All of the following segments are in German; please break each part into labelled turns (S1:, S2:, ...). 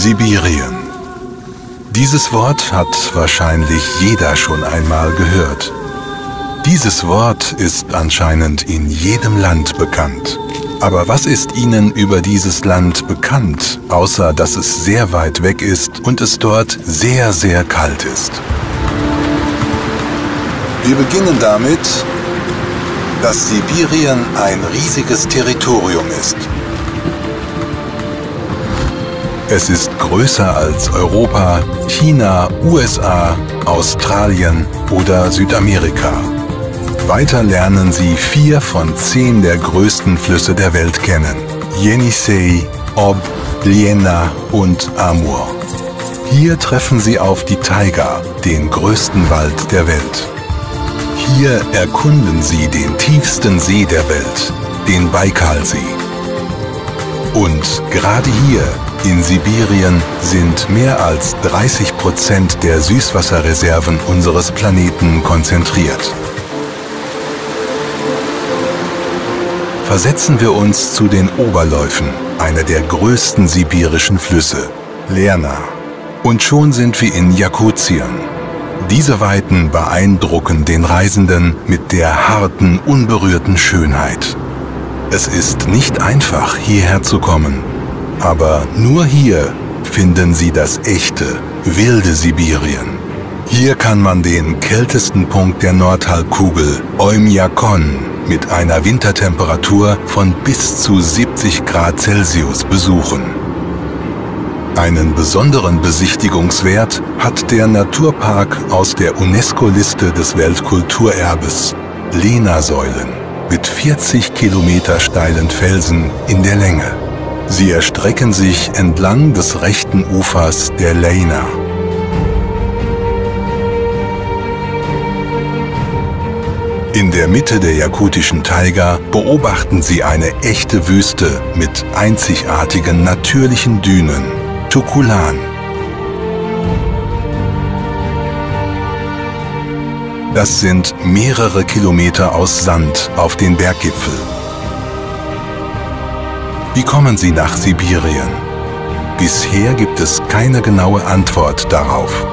S1: Sibirien. Dieses Wort hat wahrscheinlich jeder schon einmal gehört. Dieses Wort ist anscheinend in jedem Land bekannt. Aber was ist Ihnen über dieses Land bekannt, außer dass es sehr weit weg ist und es dort sehr, sehr kalt ist? Wir beginnen damit, dass Sibirien ein riesiges Territorium ist. Es ist größer als Europa, China, USA, Australien oder Südamerika. Weiter lernen Sie vier von zehn der größten Flüsse der Welt kennen. Jenisei, Ob, Lena und Amur. Hier treffen Sie auf die Taiga, den größten Wald der Welt. Hier erkunden Sie den tiefsten See der Welt, den Baikalsee. Und gerade hier in Sibirien sind mehr als 30 Prozent der Süßwasserreserven unseres Planeten konzentriert. Versetzen wir uns zu den Oberläufen einer der größten sibirischen Flüsse, Lerna. Und schon sind wir in Jakutien. Diese Weiten beeindrucken den Reisenden mit der harten, unberührten Schönheit. Es ist nicht einfach, hierher zu kommen, aber nur hier finden Sie das echte, wilde Sibirien. Hier kann man den kältesten Punkt der Nordhalbkugel, Oymyakon, mit einer Wintertemperatur von bis zu 70 Grad Celsius besuchen. Einen besonderen Besichtigungswert hat der Naturpark aus der UNESCO-Liste des Weltkulturerbes, Lena-Säulen, mit 40 Kilometer steilen Felsen in der Länge. Sie erstrecken sich entlang des rechten Ufers der Leina. In der Mitte der jakutischen Taiga beobachten Sie eine echte Wüste mit einzigartigen natürlichen Dünen, Tukulan. Das sind mehrere Kilometer aus Sand auf den Berggipfel. Wie kommen Sie nach Sibirien? Bisher gibt es keine genaue Antwort darauf.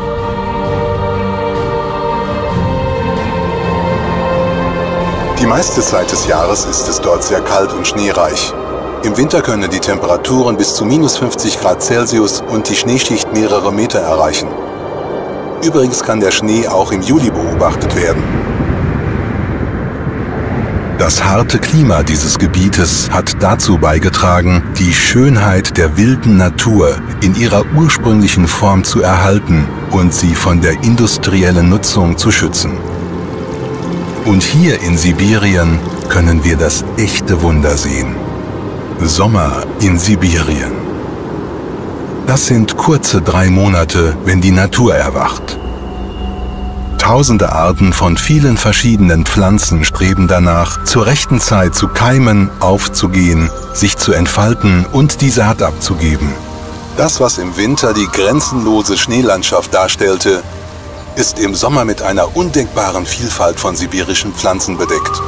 S1: Die meiste Zeit des Jahres ist es dort sehr kalt und schneereich. Im Winter können die Temperaturen bis zu minus 50 Grad Celsius und die Schneeschicht mehrere Meter erreichen. Übrigens kann der Schnee auch im Juli beobachtet werden. Das harte Klima dieses Gebietes hat dazu beigetragen, die Schönheit der wilden Natur in ihrer ursprünglichen Form zu erhalten und sie von der industriellen Nutzung zu schützen. Und hier in Sibirien können wir das echte Wunder sehen. Sommer in Sibirien. Das sind kurze drei Monate, wenn die Natur erwacht. Tausende Arten von vielen verschiedenen Pflanzen streben danach, zur rechten Zeit zu keimen, aufzugehen, sich zu entfalten und die Saat abzugeben. Das, was im Winter die grenzenlose Schneelandschaft darstellte, ist im Sommer mit einer undenkbaren Vielfalt von sibirischen Pflanzen bedeckt.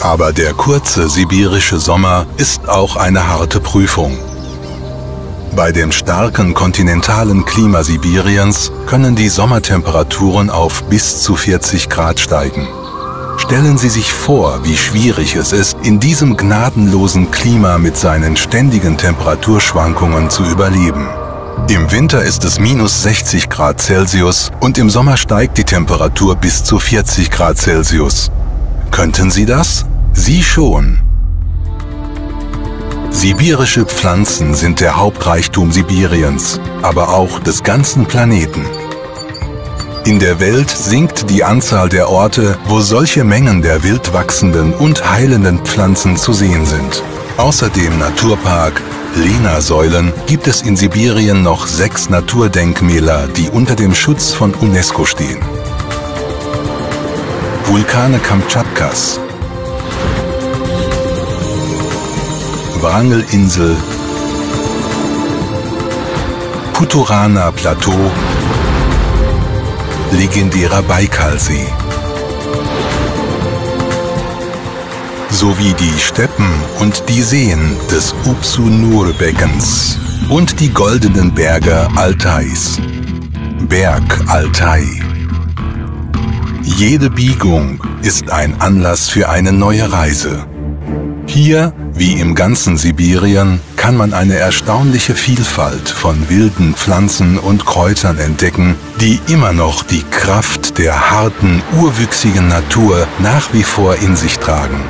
S1: Aber der kurze sibirische Sommer ist auch eine harte Prüfung. Bei dem starken kontinentalen Klima Sibiriens können die Sommertemperaturen auf bis zu 40 Grad steigen. Stellen Sie sich vor, wie schwierig es ist, in diesem gnadenlosen Klima mit seinen ständigen Temperaturschwankungen zu überleben. Im Winter ist es minus 60 Grad Celsius und im Sommer steigt die Temperatur bis zu 40 Grad Celsius. Könnten Sie das? Sie schon. Sibirische Pflanzen sind der Hauptreichtum Sibiriens, aber auch des ganzen Planeten. In der Welt sinkt die Anzahl der Orte, wo solche Mengen der wild wachsenden und heilenden Pflanzen zu sehen sind. Außer dem Naturpark Lena-Säulen gibt es in Sibirien noch sechs Naturdenkmäler, die unter dem Schutz von UNESCO stehen. Vulkane Kamtschatkas, Wrangel-Insel, Puturana Plateau, legendärer Baikalsee. sowie die Steppen und die Seen des Upsu-Nur-Beckens und die goldenen Berge Altais. Berg Altai. Jede Biegung ist ein Anlass für eine neue Reise. Hier, wie im ganzen Sibirien, kann man eine erstaunliche Vielfalt von wilden Pflanzen und Kräutern entdecken, die immer noch die Kraft der harten, urwüchsigen Natur nach wie vor in sich tragen.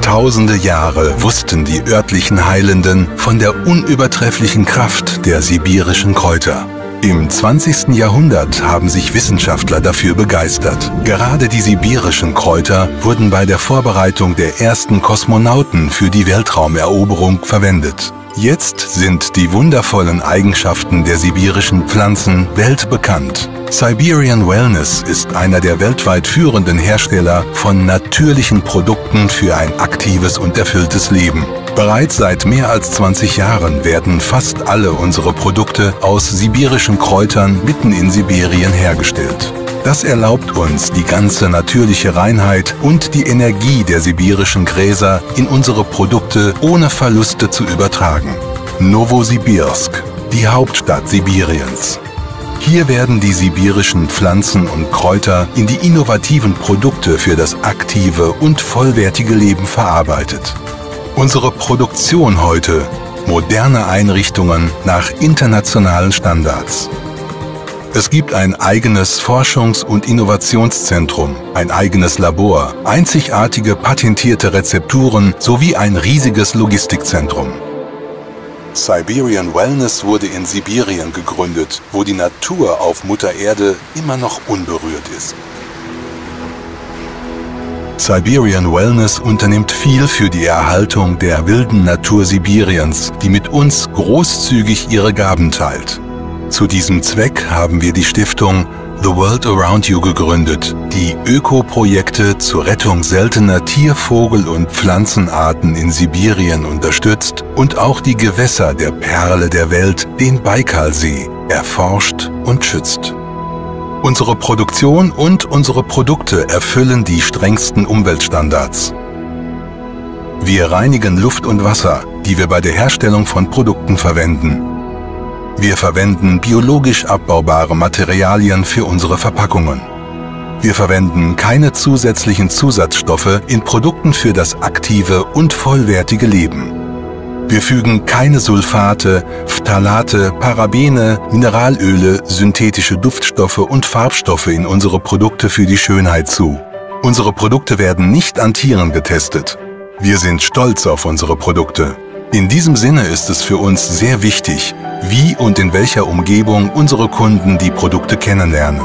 S1: Tausende Jahre wussten die örtlichen Heilenden von der unübertrefflichen Kraft der sibirischen Kräuter. Im 20. Jahrhundert haben sich Wissenschaftler dafür begeistert. Gerade die sibirischen Kräuter wurden bei der Vorbereitung der ersten Kosmonauten für die Weltraumeroberung verwendet. Jetzt sind die wundervollen Eigenschaften der sibirischen Pflanzen weltbekannt. Siberian Wellness ist einer der weltweit führenden Hersteller von natürlichen Produkten für ein aktives und erfülltes Leben. Bereits seit mehr als 20 Jahren werden fast alle unsere Produkte aus sibirischen Kräutern mitten in Sibirien hergestellt. Das erlaubt uns, die ganze natürliche Reinheit und die Energie der sibirischen Gräser in unsere Produkte ohne Verluste zu übertragen. Novosibirsk, die Hauptstadt Sibiriens. Hier werden die sibirischen Pflanzen und Kräuter in die innovativen Produkte für das aktive und vollwertige Leben verarbeitet. Unsere Produktion heute, moderne Einrichtungen nach internationalen Standards. Es gibt ein eigenes Forschungs- und Innovationszentrum, ein eigenes Labor, einzigartige patentierte Rezepturen sowie ein riesiges Logistikzentrum. Siberian Wellness wurde in Sibirien gegründet, wo die Natur auf Mutter Erde immer noch unberührt ist. Siberian Wellness unternimmt viel für die Erhaltung der wilden Natur Sibiriens, die mit uns großzügig ihre Gaben teilt. Zu diesem Zweck haben wir die Stiftung The World Around You gegründet, die Ökoprojekte zur Rettung seltener Tier-, Vogel- und Pflanzenarten in Sibirien unterstützt und auch die Gewässer der Perle der Welt, den Baikalsee, erforscht und schützt. Unsere Produktion und unsere Produkte erfüllen die strengsten Umweltstandards. Wir reinigen Luft und Wasser, die wir bei der Herstellung von Produkten verwenden. Wir verwenden biologisch abbaubare Materialien für unsere Verpackungen. Wir verwenden keine zusätzlichen Zusatzstoffe in Produkten für das aktive und vollwertige Leben. Wir fügen keine Sulfate, Phthalate, Parabene, Mineralöle, synthetische Duftstoffe und Farbstoffe in unsere Produkte für die Schönheit zu. Unsere Produkte werden nicht an Tieren getestet. Wir sind stolz auf unsere Produkte. In diesem Sinne ist es für uns sehr wichtig, wie und in welcher Umgebung unsere Kunden die Produkte kennenlernen.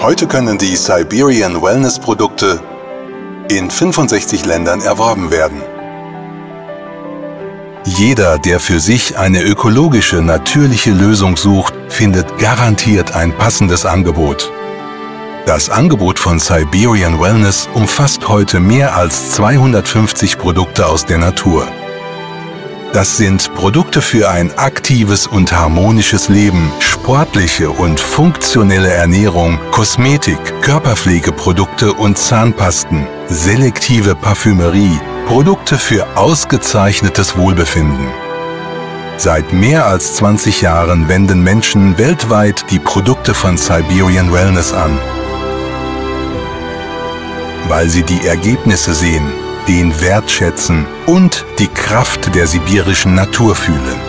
S1: Heute können die Siberian Wellness Produkte in 65 Ländern erworben werden. Jeder, der für sich eine ökologische, natürliche Lösung sucht, findet garantiert ein passendes Angebot. Das Angebot von Siberian Wellness umfasst heute mehr als 250 Produkte aus der Natur. Das sind Produkte für ein aktives und harmonisches Leben, sportliche und funktionelle Ernährung, Kosmetik, Körperpflegeprodukte und Zahnpasten, selektive Parfümerie, Produkte für ausgezeichnetes Wohlbefinden. Seit mehr als 20 Jahren wenden Menschen weltweit die Produkte von Siberian Wellness an. Weil sie die Ergebnisse sehen, den wertschätzen und die Kraft der sibirischen Natur fühlen.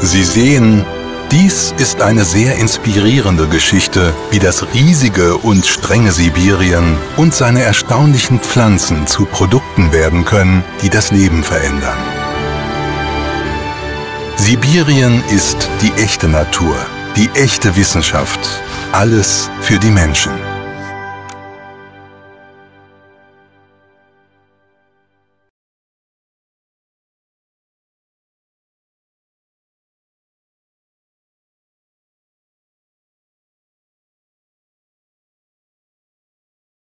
S1: Sie sehen, dies ist eine sehr inspirierende Geschichte, wie das riesige und strenge Sibirien und seine erstaunlichen Pflanzen zu Produkten werden können, die das Leben verändern. Sibirien ist die echte Natur, die echte Wissenschaft, alles für die Menschen.